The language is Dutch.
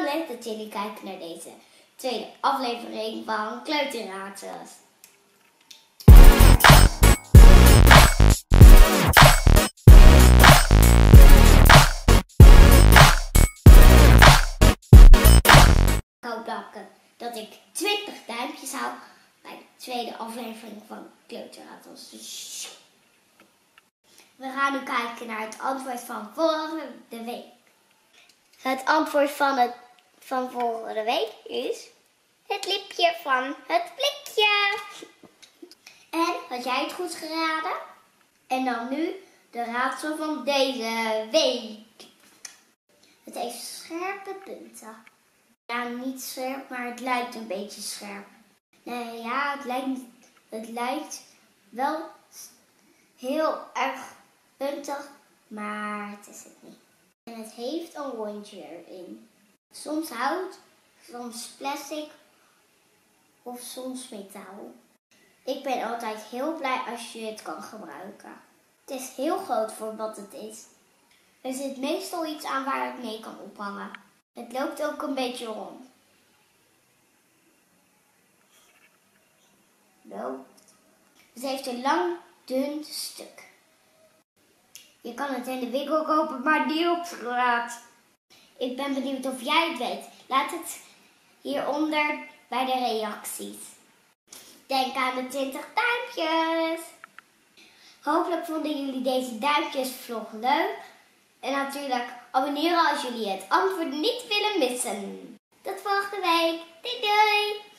Leuk dat jullie kijken naar deze tweede aflevering van Kleuterraadsels. Ik hoop dat ik, dat ik 20 duimpjes hou bij de tweede aflevering van Kleuterraadsels. We gaan nu kijken naar het antwoord van vorige week. Het antwoord van, het, van vorige week is het lipje van het blikje. En had jij het goed geraden? En dan nu de raadsel van deze week. Het heeft scherpe punten. Ja, niet scherp, maar het lijkt een beetje scherp. Nee, ja, het lijkt, het lijkt wel heel erg puntig, maar het is het niet. En het heeft een rondje erin. Soms hout, soms plastic of soms metaal. Ik ben altijd heel blij als je het kan gebruiken. Het is heel groot voor wat het is. Er zit meestal iets aan waar het mee kan ophangen. Het loopt ook een beetje rond. Loopt. Het heeft een lang, dun stuk. Je kan het in de winkel kopen, maar niet op straat. Ik ben benieuwd of jij het weet. Laat het hieronder bij de reacties. Denk aan de 20 duimpjes. Hopelijk vonden jullie deze duimpjes vlog leuk. En natuurlijk abonneren als jullie het antwoord niet willen missen. Tot volgende week. Doei doei!